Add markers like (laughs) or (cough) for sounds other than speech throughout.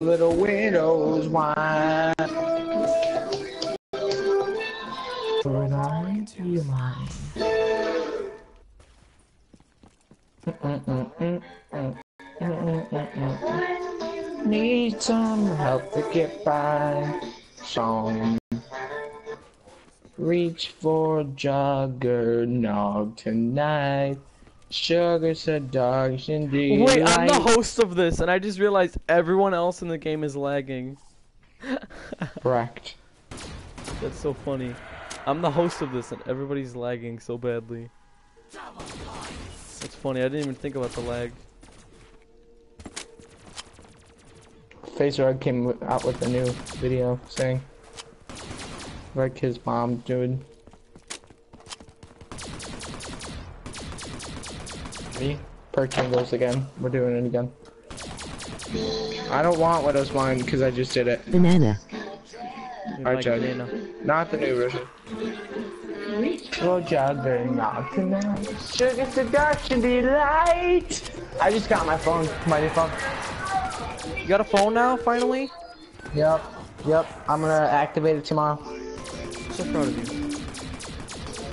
little widow's wine. For an eye to your mind. Need some help to get by. Song. Reach for Juggernog tonight. Sugar seduction, do you Wait, I'm the host of this, and I just realized everyone else in the game is lagging. (laughs) Correct. That's so funny. I'm the host of this, and everybody's lagging so badly. That's funny. I didn't even think about the lag. FaZe Rug came out with a new video saying, like his mom, dude. Me? Perk tingles again. We're doing it again. I don't want Widow's Wine because I just did it. banana, You Alright, like Jug. banana. Not the new version. Well, Oh, juggernog tonight. Sugar seduction delight. I just got my phone, my new phone. You got a phone now, finally? Yep, yep. I'm gonna activate it tomorrow. So proud of you.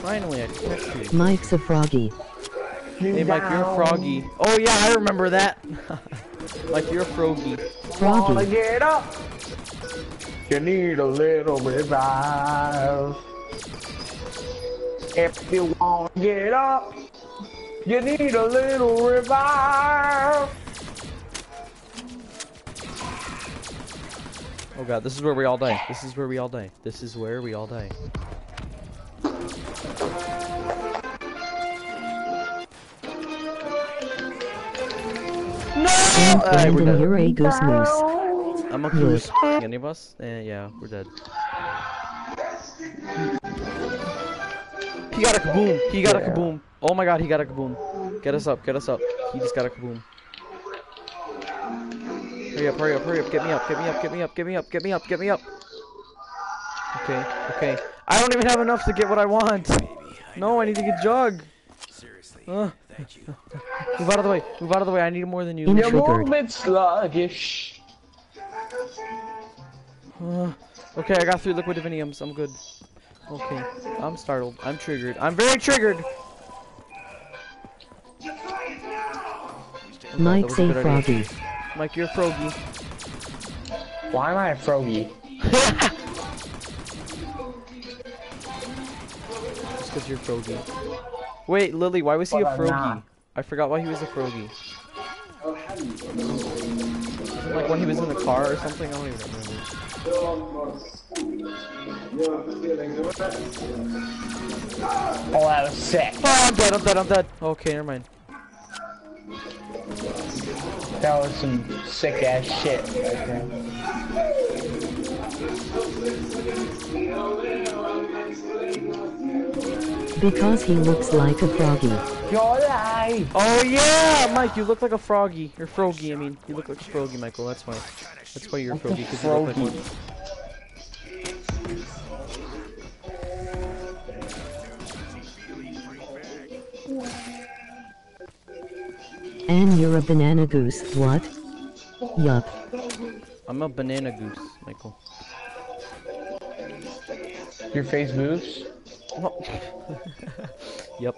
Finally, I text you. Mike's a froggy, Hey, Mike, you're a froggy. Oh yeah, I remember that. (laughs) Mike, you're a froggy. Wanna froggy, get up? You need a little revive. If you wanna get up, you need a little revive. Oh god, this is where we all die. This is where we all die. This is where we all die. No! Alright, we're dead. you're a goose moose. I'm a goose. Any of us? Eh, yeah, we're dead. He got a kaboom! He got a kaboom! Oh my god, he got a kaboom. Get us up, get us up. He just got a kaboom. Hurry up, hurry up, hurry up, get me up, get me up, get me up, get me up, get me up, get me up. Okay, okay. I don't even have enough to get what I want. No, I need to get jug. Uh, move out of the way, move out of the way, I need more than you. In- Your Triggered. movement sluggish. Uh, okay, I got three liquid diviniums. I'm good. Okay, I'm startled. I'm triggered. I'm very triggered. Okay, Mike's that was a idea. froggy, Mike, you're a froggy. Why am I a froggy? (laughs) Just because you're froggy. Wait, Lily, why was he a froggy? I forgot why he was a froggy. Like when he was in the car or something? I don't even remember. Oh, that was sick. Oh, I'm dead, I'm dead, I'm dead. Okay, never mind. That was some sick ass shit right there. Because he looks like a froggy. You're alive. Oh yeah, Mike, you look like a froggy. You're froggy, I mean. You look like a froggy, Michael. That's why. That's why you're a froggy, because you look like Froggy. one. And you're a banana goose, what? Yup. I'm a banana goose, Michael. Your face moves. Oh. (laughs) (laughs) yep.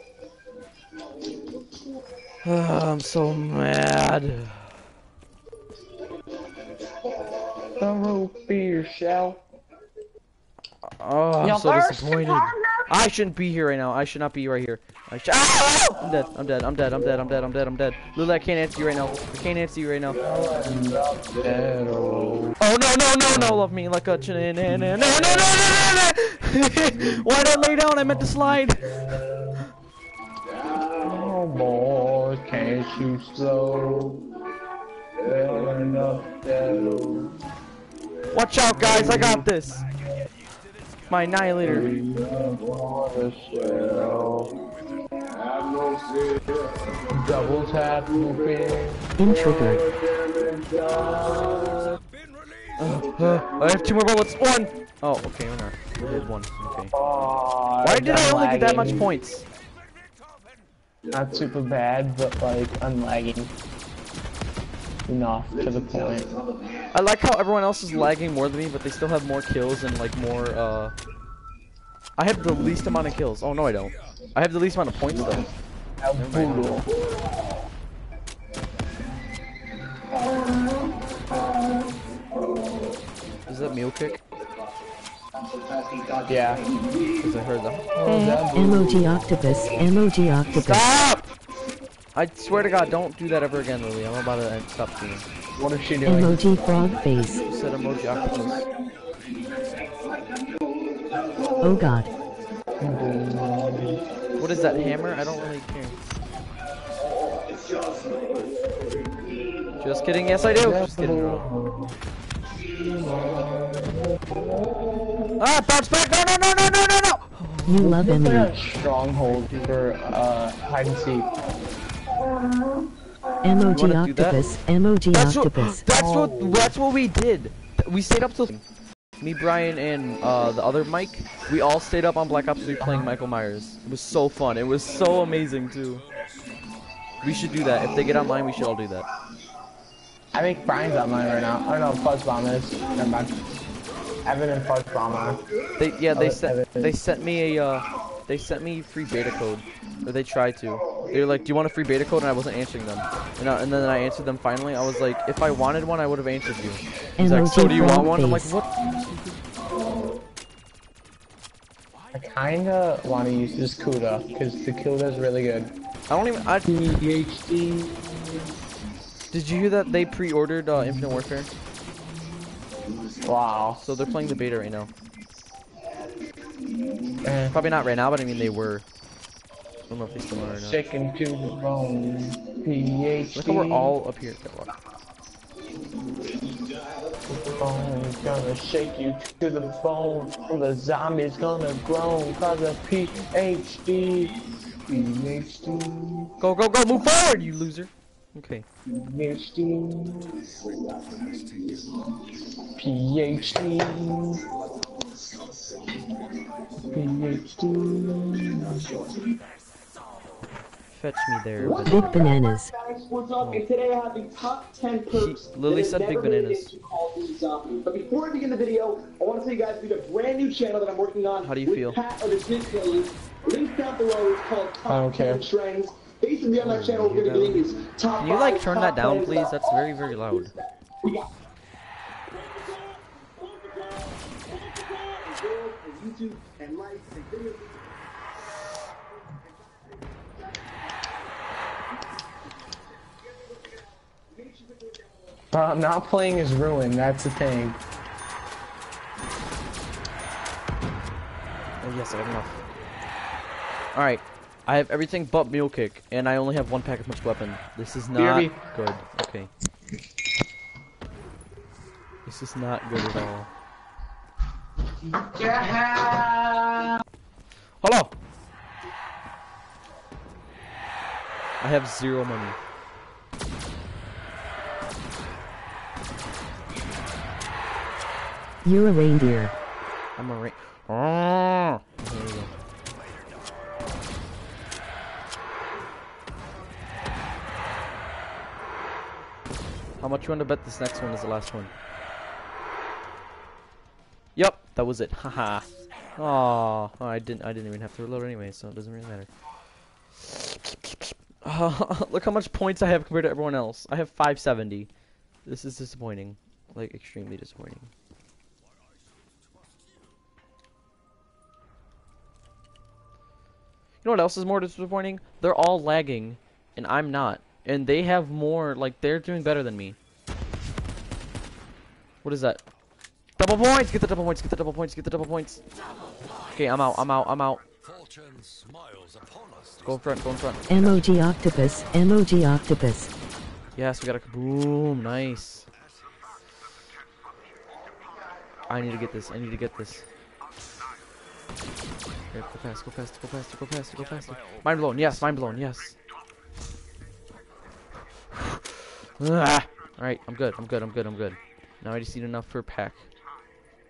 Ah, I'm so mad. The root beer shell. Oh, I'm Your so first disappointed. I shouldn't be here right now. I should not be right here. I should. Ah! I'm dead. I'm dead. I'm dead. I'm dead. I'm dead. I'm dead. I'm dead. Lula, I can't answer you right now. I can't answer you right now. Oh no no no no! Love me like a chin no no no no no no no! (laughs) Why did I lay down? I meant to slide. Oh boy, can't you slow? Turn up metal. Watch out, guys! I got this. My annihilator. Double tap looping. In triggered. Uh, I have two more bullets. One. Oh, okay, we're not. We did one. Okay. Oh, Why did I I'm only get that much points? Not super bad, but like I'm lagging. enough to the point. I like how everyone else is lagging more than me, but they still have more kills and like more. uh... I have the least amount of kills. Oh no, I don't. I have the least amount of points though. How brutal. Is that mule kick? Yeah. Because I heard that. Emoji mm-hmm. octopus, emoji octopus. Stop! I swear to God, don't do that ever again, Lily. I'm about to end, stop doing. What is she doing? Emoji frog face. You said emoji octopus. Oh god. What is that hammer? I don't really care. Just kidding. Yes, I do. Just kidding. bro. Ah, bounce back! No, no, no, no, no, no, no! You love Look Emily. at stronghold for uh, hide and seek. Emoji wanna that? octopus, emoji That's octopus. what. That's what. That's what we did. We stayed up till. Me, Brian, and uh, the other Mike, we all stayed up on Black Ops 3 playing Michael Myers. It was so fun. It was so amazing too. We should do that. If they get online, we should all do that. I think Brian's online right now. I don't know, Fuzz Bomb is. Never mind. Evan and Fuzz Bomb are. They yeah they sent they sent me a uh, they sent me free beta code or they tried to. They were like, "Do you want a free beta code?" And I wasn't answering them. And, I, and then I answered them finally. I was like, "If I wanted one, I would have answered you." He's like, "So do you want one?" I'm like, "What?" I kinda wanna use this Kuda, because the Kuda's really good. I don't even. I, PhD. Did you hear that they pre-ordered uh, Infinite Warfare? Wow. So they're playing the beta right now. Eh, Probably not right now, but I mean they were. I don't know if they still are or not. Shaken to the bone. PhD. Look how we're all up here. The bone is gonna shake you to the bone. The zombie's gonna groan cause of PhD. PhD. Go go go! Move forward, you loser. Okay. PhD. PhD. PhD. Fetch me there. But Big bananas. Guys, what's up? And today I have the top 10 perks Lily said big never made it bananas. of But before I begin the video, I want to tell you guys we have a brand new channel that I'm working on How do you with feel? Pat of the Smith Link. Link down below is called Top I don't 10 care. Trends. Basically on that channel, we're going to be doing is top Can you like turn that down, please? That's very very loud. We got YouTube and likes and videos. Uh, not playing is ruined, that's the thing. Oh yes, I have enough. Alright. I have everything but mule kick, and I only have one pack of much weapon. This is not BRB. good. Okay. This is not good at all. Hello! I have zero money. You're a reindeer. I'm a ra- ah! How much you want to bet this next one is the last one? Yep, that was it. Haha. Oh, I didn't. I didn't even have to reload anyway, so it doesn't really matter. (laughs) look how much points I have compared to everyone else. I have 570. This is disappointing, like extremely disappointing. You know what else is more disappointing? They're all lagging, and I'm not. And they have more, like, they're doing better than me. What is that? Double points! Get the double points, get the double points, get the double points. Okay, I'm out, I'm out, I'm out. Fortune smiles upon us. Go in front, go in front. Emoji octopus, MOG octopus. Yes, we got a kaboom. Nice. I need to get this. I need to get this. Okay, go fast, go faster, go faster, go faster, go faster. Mind blown, yes, mind blown, yes. Ah. Ah, Alright, I'm good, I'm good, I'm good, I'm good. Now I just need enough for a pack.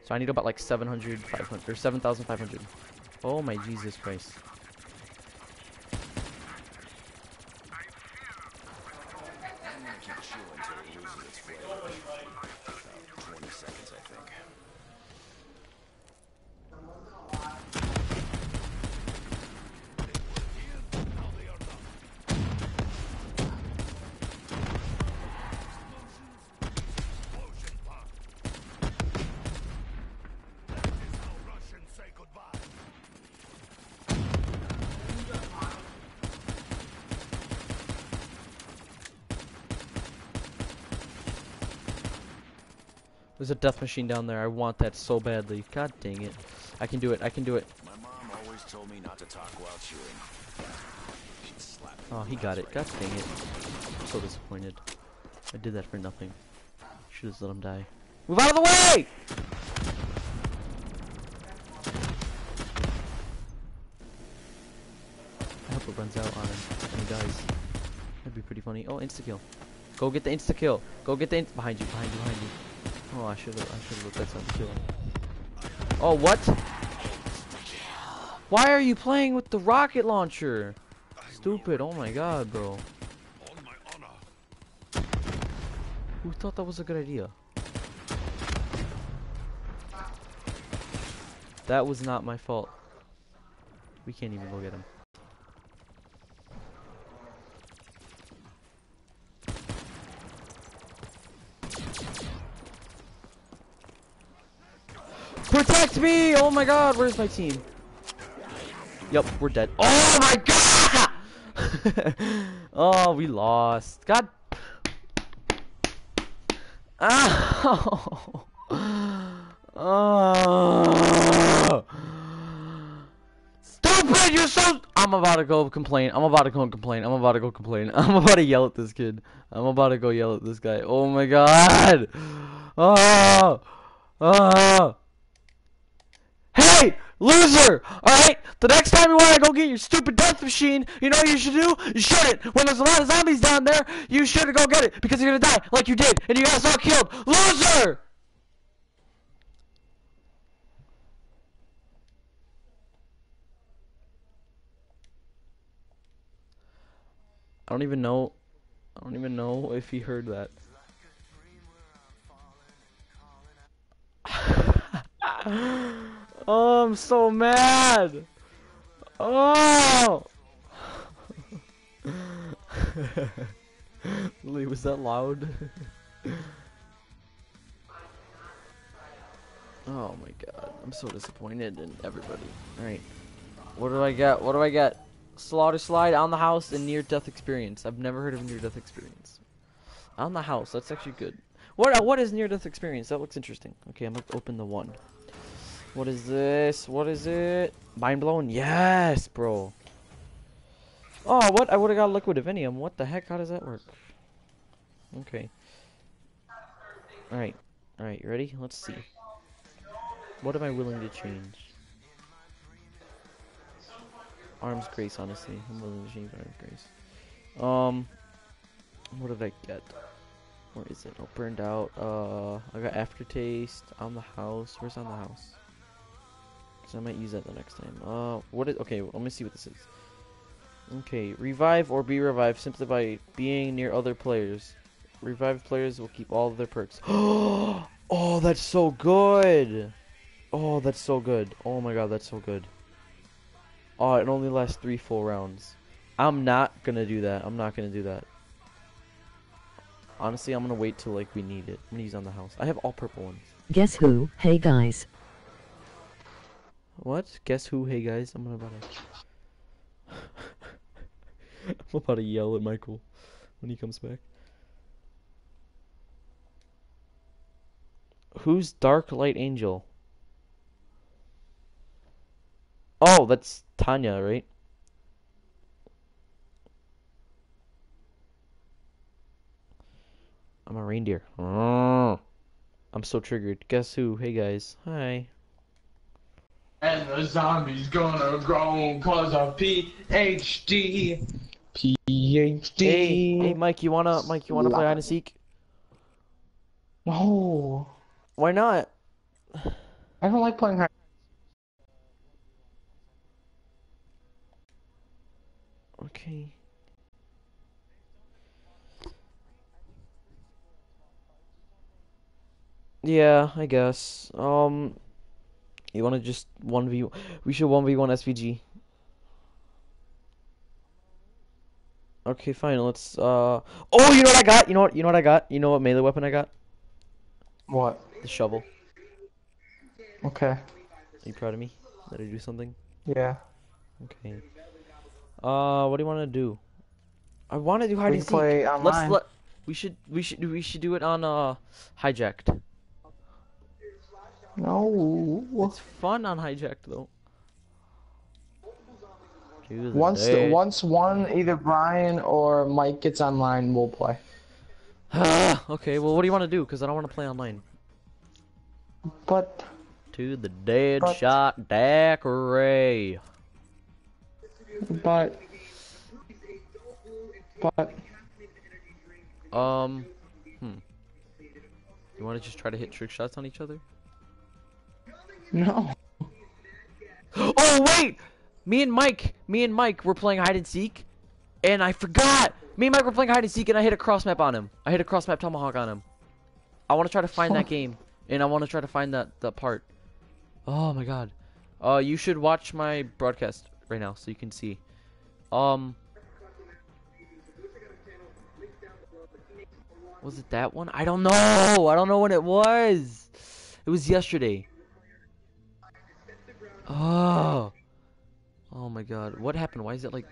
So I need about like 700, 500, or 7,500. Oh my Jesus Christ. There's a death machine down there. I want that so badly. God dang it. I can do it. I can do it. My mom always told me not to talk while chewing. She'd slap me. Oh, he got it. God dang it. I'm so disappointed. I did that for nothing. Should have let him die. Move out of the way! I hope it runs out on him and he dies. That'd be pretty funny. Oh, insta kill. Go get the insta kill. Go get the insta behind you, behind you, behind you. Oh, I should have. I should looked at some kill. Oh, what? Why are you playing with the rocket launcher? Stupid. Oh my god, bro. Who thought that was a good idea? That was not my fault. We can't even go get him. Me! Oh my god, where's my team? Yup, we're dead. Oh my god! (laughs) oh, we lost. God. Ow! Oh. (laughs) Stupid! You're so. I'm about to go complain. I'm about to go complain. I'm about to go complain. (laughs) I'm about to yell at this kid. I'm about to go yell at this guy. Oh my god! Oh! Oh! Loser! Alright? The next time you want to go get your stupid death machine, you know what you should do? You shoot it! When there's a lot of zombies down there, you should go get it because you're gonna die like you did and you got us all killed! Loser! I don't even know. I don't even know if he heard that. (laughs) oh, I'm so mad. Oh. (laughs) Lily, was that loud? oh my god, I'm so disappointed in everybody. Alright. What do I get? What do I get? Slaughter slide on the house and near death experience. I've never heard of near death experience. On the house, that's actually good. What what is near death experience? That looks interesting. Okay, I'm gonna open the one. What is this? What is it? Mind blowing? Yes, bro. Oh, what? I would have got liquid Divinium. What the heck? How does that work? Okay. Alright. Alright, you ready? Let's see. What am I willing to change? Arms Grace, honestly. I'm willing to change Arms Grace. Um, what did I get? Where is it? Oh, burned out. Uh, I got Aftertaste on the house. Where's on the house? Cause I might use that the next time. Uh, what is? Okay, let me see what this is. Okay, revive or be revived simply by being near other players. Revived players will keep all of their perks. (gasps) oh, that's so good. Oh, that's so good. Oh my god, that's so good. Oh, it only lasts three full rounds. I'm not gonna do that. I'm not gonna do that. Honestly, I'm gonna wait till like we need it. I'm gonna use on the house. I have all purple ones. Guess who? Hey guys. What? Guess who? Hey guys, I'm about to. (laughs) I'm about to yell at Michael when he comes back. Who's Dark Light Angel? Oh, that's Tanya, right? I'm a reindeer. (laughs) I'm so triggered. Guess who? Hey guys. Hi. And the zombies gonna grow cause of PhD. PhD. Hey, hey, Mike. You wanna, Mike? You wanna play hide and seek? No. Why not? I don't like playing hide. Okay. Yeah, I guess. Um, you want to just one v? We should one v one SVG. Okay, fine. Let's. Uh. Oh, you know what I got? You know what? You know what I got? You know what melee weapon I got? What? The shovel. Okay. Are you proud of me? Did I do something? Yeah. Okay. Uh, what do you want to do? I want to do hide We and can play online. Let's let. We should. We should. We should do it on uh, hijacked. No. It's fun on hijacked though. To the Once once one either Brian or Mike gets online, we'll play. (sighs) okay, well, what do you want to do? Because I don't want to play online. But To the dead But- shot daiquiri. but but Um, hmm. You want to just try to hit trick shots on each other? (laughs) no. Oh wait! Me and Mike, me and Mike were playing hide and seek, and I forgot. Me and Mike were playing hide and seek, and I hit a cross map on him. I hit a cross map tomahawk on him. I want to try to find that (laughs) game, and I want to try to find that that part. Oh my god. Uh, you should watch my broadcast right now so you can see. Um. Was it that one? I don't know. I don't know when it was. It was yesterday. Oh. Oh my god. What happened? Why is it like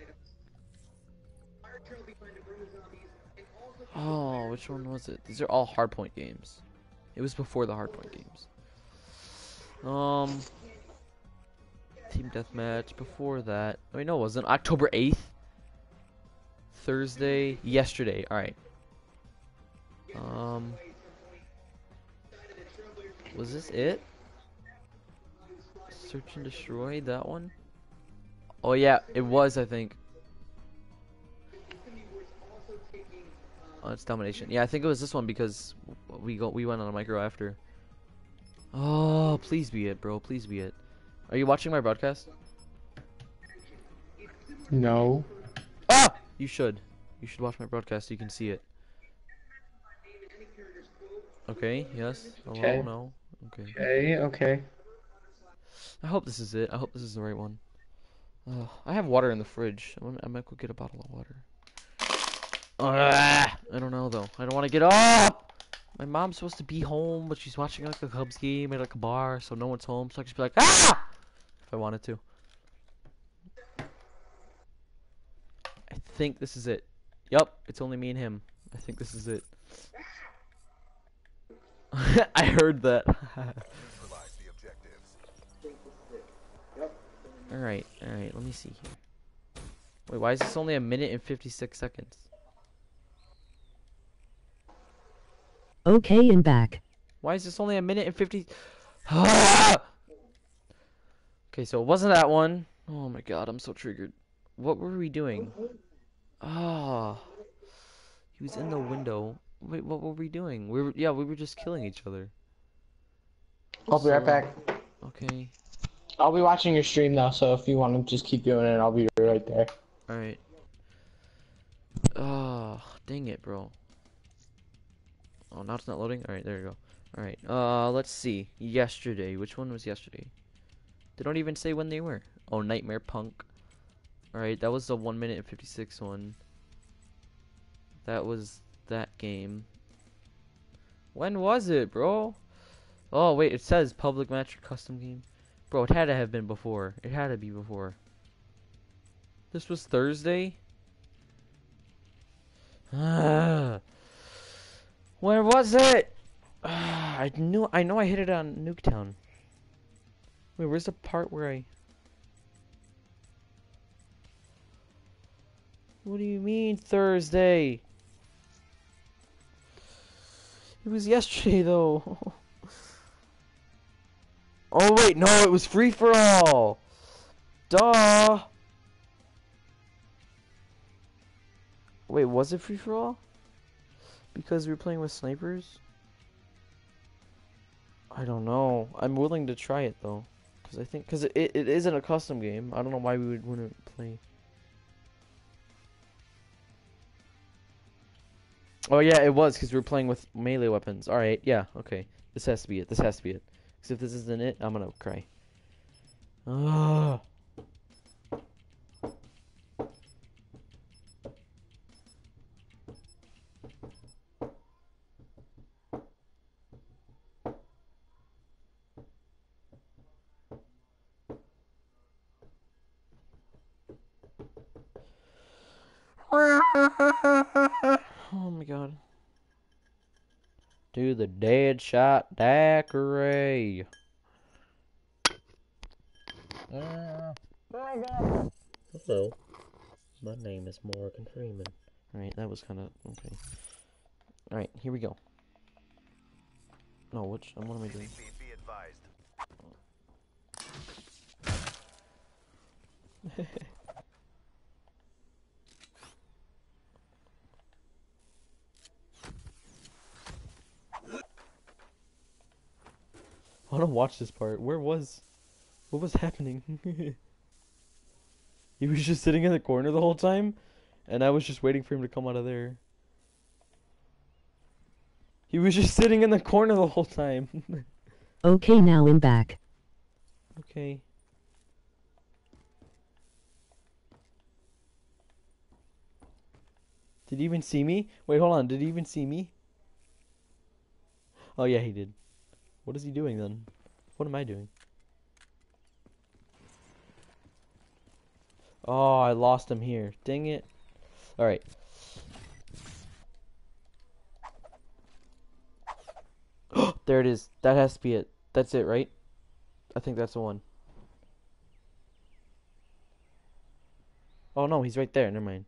Oh, which one was it? These are all hardpoint games. It was before the hardpoint games. Um Team Deathmatch before that. I mean no it wasn't. October 8th. Thursday yesterday. Alright. Um Was this it? Search and destroy that one? Oh yeah, it was I think. Oh, it's domination. Yeah, I think it was this one because we go we went on a micro after. Oh, please be it, bro. Please be it. Are you watching my broadcast? No. Ah! You should. You should watch my broadcast so you can see it. Okay, yes. Hello, Okay. no. Okay. Okay, okay. I hope this is it. I hope this is the right one. Ugh, I have water in the fridge. I, might go get a bottle of water. Ah, I don't know though. I don't want to get up. My mom's supposed to be home, but she's watching like a Cubs game at like a bar, so no one's home. So I can just be like, ah, if I wanted to. I think this is it. Yup, it's only me and him. I think this is it. (laughs) I heard that. (laughs) Alright, alright, let me see here. Wait, why is this only a minute and 56 seconds? Okay and back. Why is this only a minute and 50? (gasps) okay, so it wasn't that one. Oh my god, I'm so triggered. What were we doing? Ah. He was in the window. Wait, what were we doing? We were yeah, we were just killing each other. I'll be right back. Okay. I'll be watching your stream though, so if you want to just keep doing it, I'll be right there. Alright. Oh, dang it, bro. Oh, now it's not loading? Alright, there you go. Alright, uh, let's see. Yesterday. Which one was yesterday? They don't even say when they were. Oh, Nightmare Punk. Alright, that was the 1 minute and 56 one. That was that game. When was it, bro? Oh, wait, it says public match or custom game. Bro, it had to have been before. It had to be before. This was Thursday? (sighs) Where was it? (sighs) I knew I know I hit it on Nuketown. Wait, where's the part where I What do you mean Thursday? It was yesterday though. (laughs) oh wait, no, it was free for all. Duh. Wait, was it free for all? Because we were playing with snipers? I don't know. I'm willing to try it though. Because I think, because it, it isn't a custom game. I don't know why we would wouldn't play. Oh yeah, it was because we were playing with melee weapons. Alright, yeah, okay. This has to be it. This has to be it. Because if this isn't it, I'm gonna cry. Ah. Oh my god. Do the dead shot daiquiri. Hello. My name is Morgan Freeman. Alright, that was kind of okay. Alright, here we go. No, which, what am I doing? Be advised. (laughs) I want to watch this part. Where was, what was happening? (laughs) he was just sitting in the corner the whole time, and I was just waiting for him to come out of there. He was just sitting in the corner the whole time. (laughs) Okay, now I'm back. okay. Did he even see me? Wait, hold on. Did he even see me? Oh yeah, he did. What is he doing then? What am I doing? Oh, I lost him here. Dang it. Alright. (gasps) there it is. That has to be it. That's it, right? I think that's the one. Oh no, he's right there. Never mind.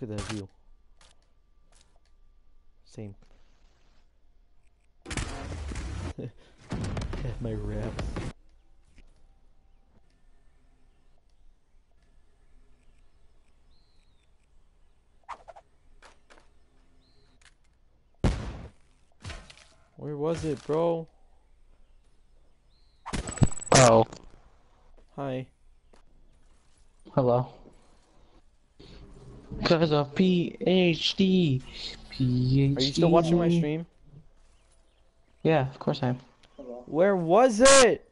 Look at that view. Same. (laughs) My raps. Where was it, bro? Oh, Hi. hello. Cause of PhD. PhD. Are you still watching my stream? Yeah, of course I am. Where was it?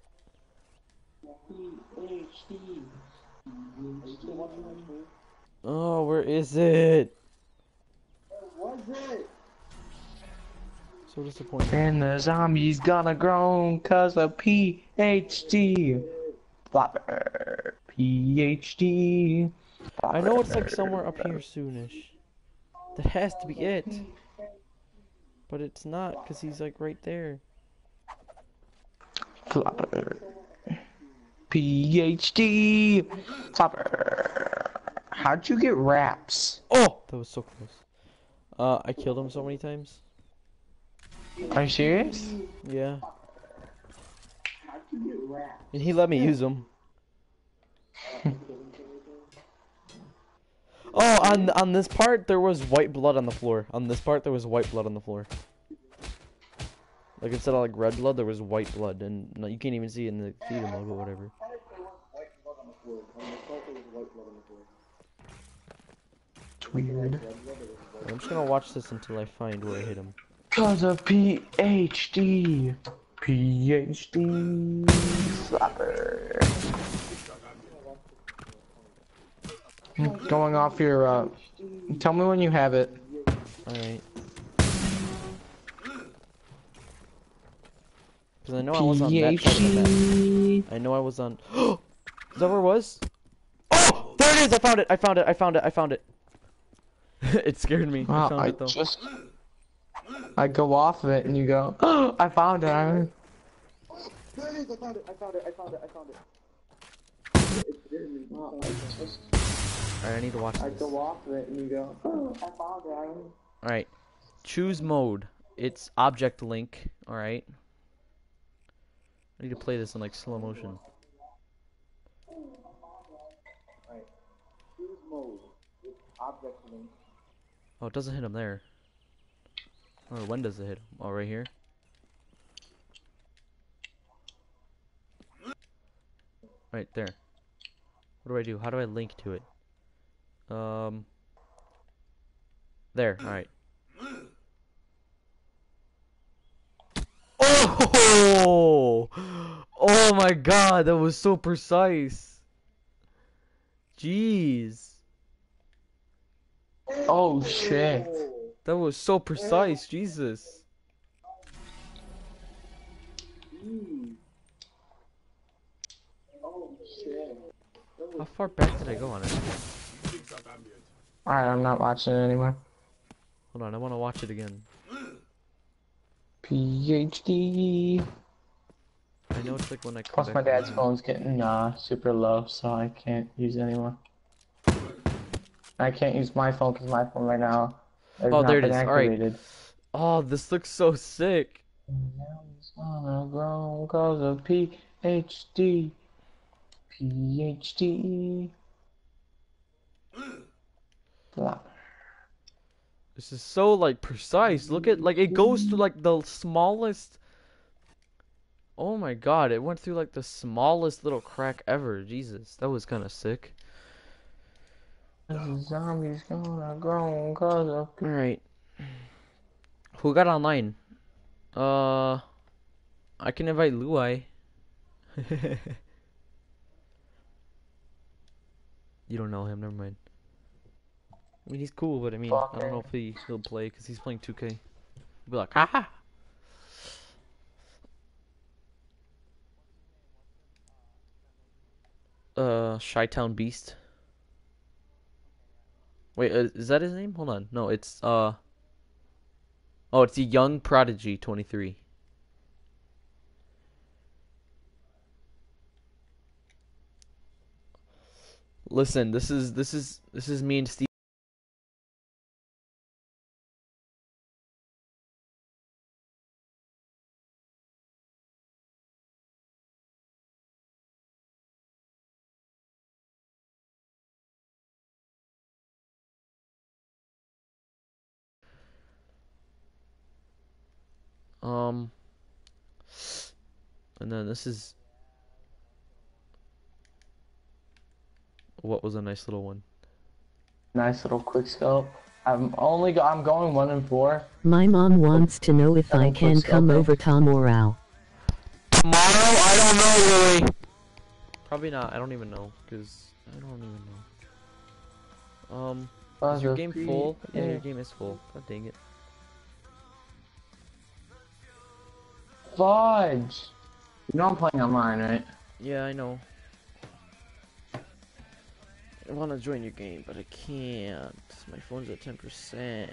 Oh, where is it? Where was it? So disappointing. And the zombies gonna groan cause of PhD. Flopper. PhD. I know it's like somewhere up here soonish. That has to be it. But it's not, because he's like right there. Flopper. PhD. Flopper. How'd you get raps? Oh! That was so close. Uh, I killed him so many times. Are you serious? Yeah. And he let me use them. (laughs) oh, on on this part there was white blood on the floor. On this part there was white blood on the floor. Like instead of like red blood, there was white blood, and no, you can't even see it in the theater mode, but whatever. It's weird. I'm just gonna watch this until I find where I hit him. Cause of PhD. PhD. Flopper. Going off your, uh, tell me when you have it. Alright. Because I know I was on that side of the map. I know I was on. (gasps) is that where it was? Oh, there it is! I found it! I found it! I found it! I found it! (laughs) it scared me. I Wow, found I it though. just, I go off of it and you go, (gasps) oh, I found it. I (laughs) Alright, I need to watch this. off of it and you go, oh, I. Alright. Choose mode. It's object link. Alright. I need to play this in like slow motion. Alright. Choose mode. It's object link. Oh, it doesn't hit him there. Oh, when does it hit him? Oh, right here? Right there. What do I do? How do I link to it? Um. There. All right. Oh! Oh my God, that was so precise. Jeez, Oh shit. that was so precise. Jesus. How far back did I go on it? Alright, I'm not watching it anymore. Hold on, I want to watch it again. PhD. I know it's like when I Plus, my dad's phone's getting uh, super low, so I can't use it anymore. I can't use my phone because my phone right now Oh, not there it is. Right. Oh, this looks so sick. Now it's gonna grow cause of PhD. PhD. This is so like precise. Look at like it goes to like the smallest. Oh my god! It went through like the smallest little crack ever. Jesus, that was kind of sick. The zombie's gonna grow cause of All right. Who got online? Uh, I can invite Luai. (laughs) you don't know him. Never mind. I mean, he's cool, but I mean, I don't know if he he'll play because he's playing 2K. He'll be like, haha. Uh, Shytown Beast. Wait, uh, is that his name? Hold on. No, it's uh. Oh, it's the Young Prodigy 23. Listen, this is this is this is me and Steve. Um, and then this is what was a nice little one. nice little quick scope. I'm only go I'm going one and four. My mom wants to know if I can come over tomorrow. Tomorrow? I don't know, really. Probably not. I don't even know, cause I don't even know. Um, is your game full? Yeah, your game is full. God dang it. Fudge. You know I'm playing online, right? Yeah, I know. I want to join your game, but I can't. My phone's at 10%. I'm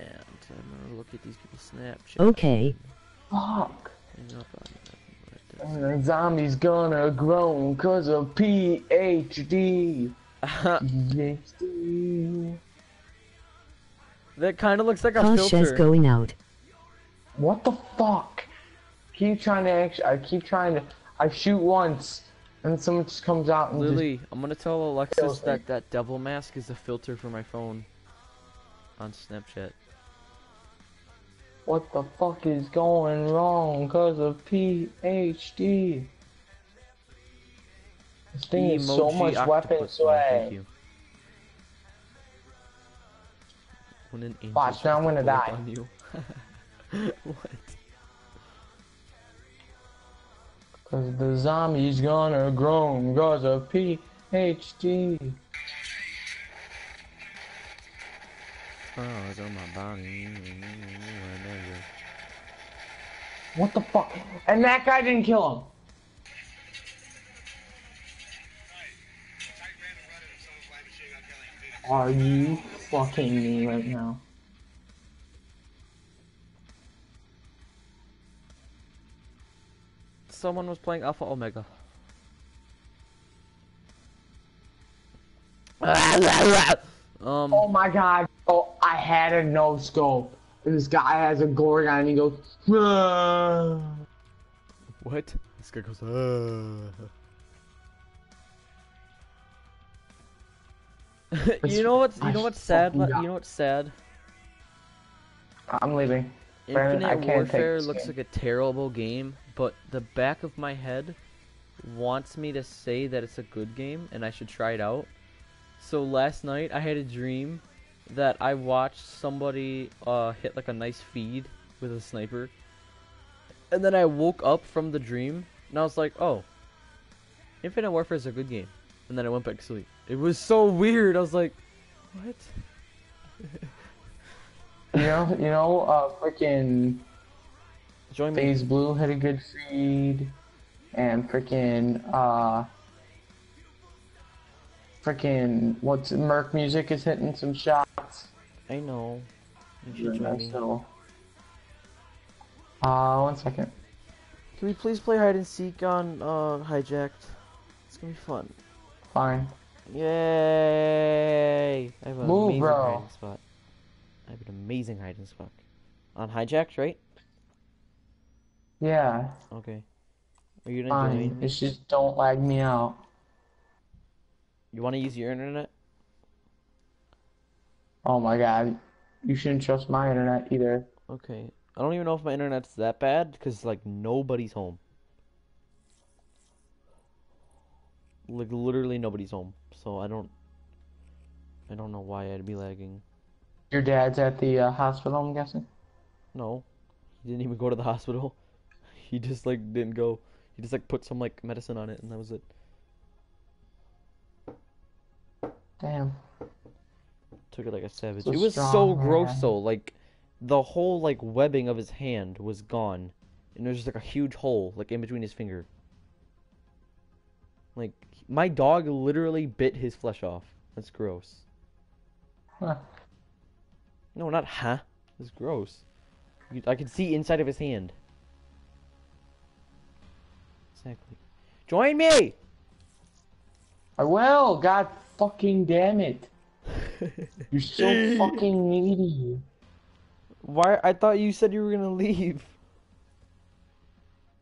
gonna look at these people's Snapchat. Okay. Fuck. Hang up on that. And the zombie's gonna grow cause of PhD. (laughs) PhD. that kind of looks like a Cautious filter. going out. What the fuck? Keep trying to actually, I keep trying to, I shoot once, and someone just comes out and Lily, I'm gonna tell Alexis kills me. that that devil mask is a filter for my phone on Snapchat. what the fuck is going wrong cause of PhD? This thing is so much weapon octopus. Thank swag. you. When an Watch, now I'm gonna die. on you. (laughs) what? Cause the zombie's gonna grow cause of PhD. Oh, on my body. What the fuck? And that guy didn't kill him. Are you fucking me right now? Someone was playing Alpha Omega. Um, Oh my god. Oh, I had a no scope. And this guy has a Gorgon and he goes, "Ah." what? This guy goes, (laughs) you know what's you I know what's sad? fucking You know what's sad? I'm leaving. Brandon, I Infinite can't Warfare looks game. like a terrible game, but the back of my head wants me to say that it's a good game and I should try it out. So last night I had a dream that I watched somebody uh, hit like a nice feed with a sniper, and then I woke up from the dream and I was like, "Oh, Infinite Warfare is a good game," and then I went back to sleep. It was so weird. I was like, "What?" You know, you know, uh, freaking Join me. Phase Blue had a good feed, and freaking uh, freaking what's Merc Music is hitting some shots. I know. You should join me. So, uh, one second. Can we please play hide and seek on uh, hijacked? It's gonna be fun. Fine. Yay! I have an Move, amazing bro. hiding spot. I have an amazing hiding spot. On hijacked, right? Yeah, Okay. Are you fine. It's just don't lag me out. You wanna use your internet? Oh my god. You shouldn't trust my internet either. Okay. I don't even know if my internet's that bad, because, like, nobody's home. Like, literally nobody's home. So I don't... I don't know why I'd be lagging. Your dad's at the uh, hospital, I'm guessing? No. He didn't even go to the (laughs) hospital. He just, like, didn't go. He just, like, put some, like, medicine on it, and that was it. Damn. Took it like a savage. So it was so strong, gross man. though. Like the whole like webbing of his hand was gone, and there's just like a huge hole like in between his finger. Like my dog literally bit his flesh off. That's gross. Huh. No, not huh. That's gross. I could see inside of his hand. Exactly. Join me. I will. God fucking damn it. You're so (laughs) fucking needy. Why? I thought you said you were gonna leave.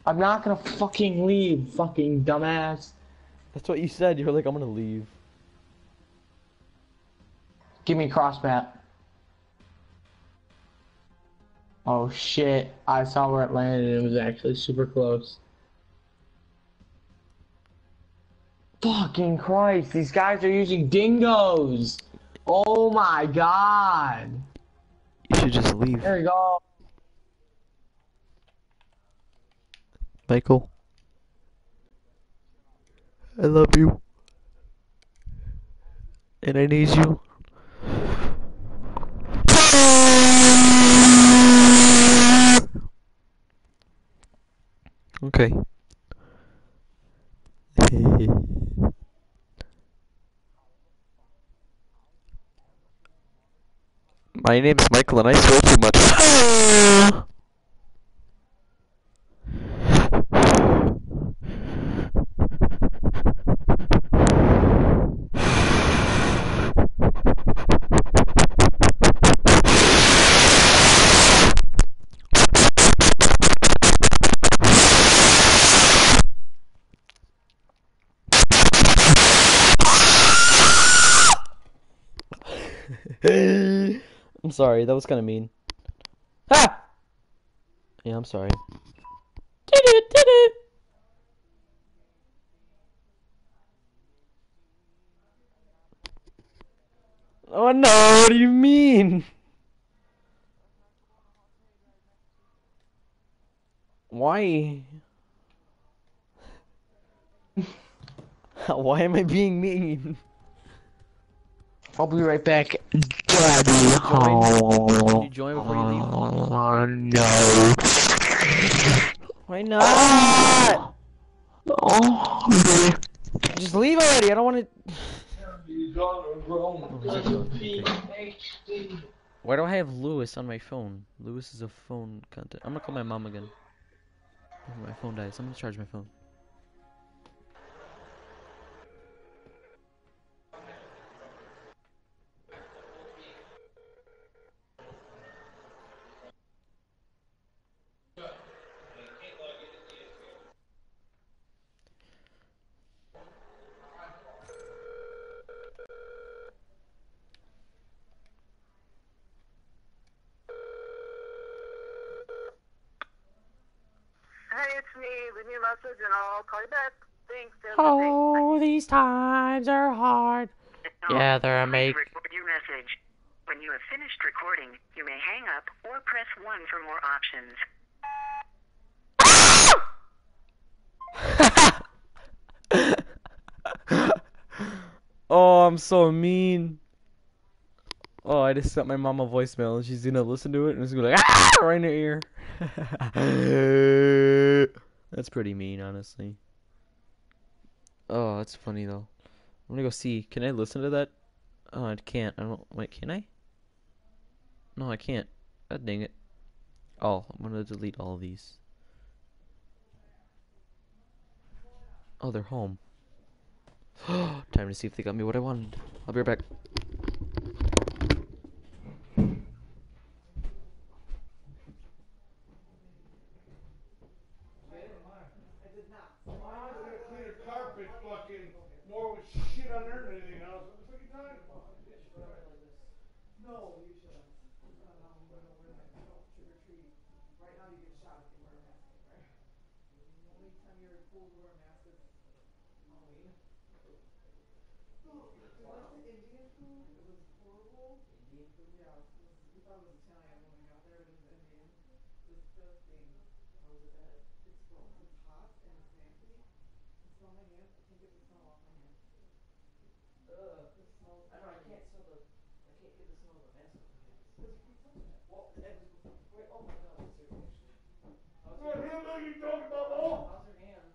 I'm not gonna fucking leave, fucking dumbass. That's what you said. You were like, I'm gonna leave. Give me cross map. Oh shit. I saw where it landed and it was actually super close. Fucking Christ, these guys are using dingoes! Oh my god! You should just leave. There we go. Michael. I love you. And I need you. Okay. My name is Michael and I swear too much. (laughs) sorry, that was kind of mean. Ha! Yeah, I'm sorry. Oh no, what do you mean? Why? (laughs) Why am I being mean? I'll be right back. Can you join before you leave? No. Why not? Oh, Just leave already. I don't want to. Why do I have Lewis on my phone? Lewis is a phone contact. I'm gonna call my mom again. My phone dies. I'm gonna charge my phone. Hey, it's me. Leave me a message and I'll call you back. Thanks. Have a good day. Oh, these times are hard. Yeah, they're a Please make. your message. When you have finished recording, you may hang up or press 1 for more options. (laughs) oh, I'm so mean. Oh, I just sent my mom a voicemail and she's gonna listen to it and it's gonna be like ah! right in her ear. (laughs) that's pretty mean, honestly. Oh, that's funny though. I'm gonna go see. Can I listen to that? Oh, I can't. I don't. Wait, can I? No, I can't. God dang it. Oh, I'm gonna delete all these. Oh, they're home. (gasps) Time to see if they got me what I wanted. I'll be right back. clean a carpet fucking more with shit on there than anything else. What the fuck are you talking about? No, you shouldn't. Um, we don't wear that, no, trick or treat. Right now you get shot if you wear a mask, right? The only time you're cool to wear a mask is Halloween. We went to Indian food, it was horrible. Indian food? Yeah, it was, we thought it was Italian when we got there, but it was Indian. Disgusting. How was it bad? It's gross, it's hot and it's nasty. I smell my hands, I can't get the smell off my hands. Ugh. It smells. I know, I can't smell the, I can't get the smell of the mask off my hands. Cause you keep touching it. Well, that was wait, oh my god, seriously actually. How's What the hell are you talking about, Mo? How's your hand?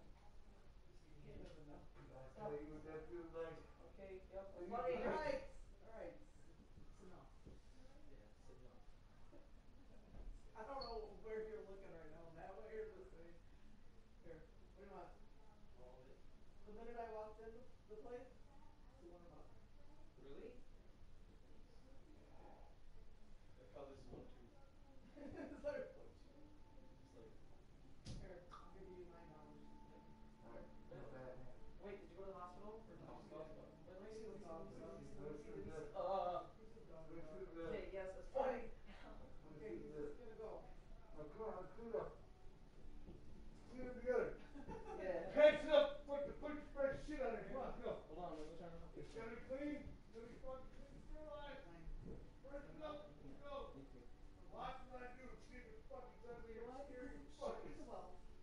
Your hand doesn't know. Tell you what that feels like. Okay, yep. Buddy, alright, alright. It's. I don't know where you're looking right now, way or this way. Here, what do you want? All. The minute I walked in the place, it's the one about. Really? I call this one too. It's like, Here, I'll give you nine dollars. Wait, did you go to the hospital? Or did you just go? Wait, let me see what's up. Let me see, let me see, let me see. Uh. Okay, yes, that's fine. Okay, he's just gonna go. Now come on, clean up. Clean it together. Yeah. Catch it up. Put the put the fresh shit on it. Come on, go. Hold on, let me turn it up. It's gotta be clean. It's gotta be fucking clean, sterilized. Freshen it up. Let's go. Watch what I do. See if it fucking does me. You're scared. Fuck it.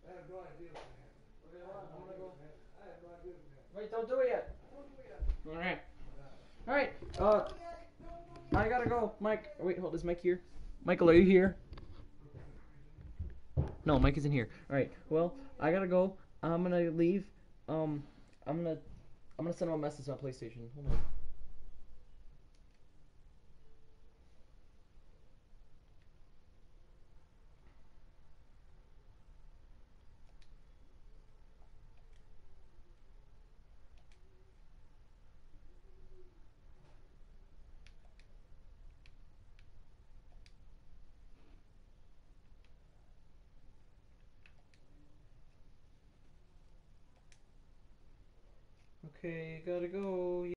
I have no idea what happened. Okay, I'm gonna go. I have no idea what happened. Wait, don't do it yet. Don't do it yet. Alright. Alright, uh, I gotta go. Mike, wait, hold, is Mike here? Michael, are you here? No, Mike isn't here. Alright, well, I gotta go. I'm gonna leave. Um, I'm gonna, I'm gonna send him a message on PlayStation. Hold on. Okay, gotta go.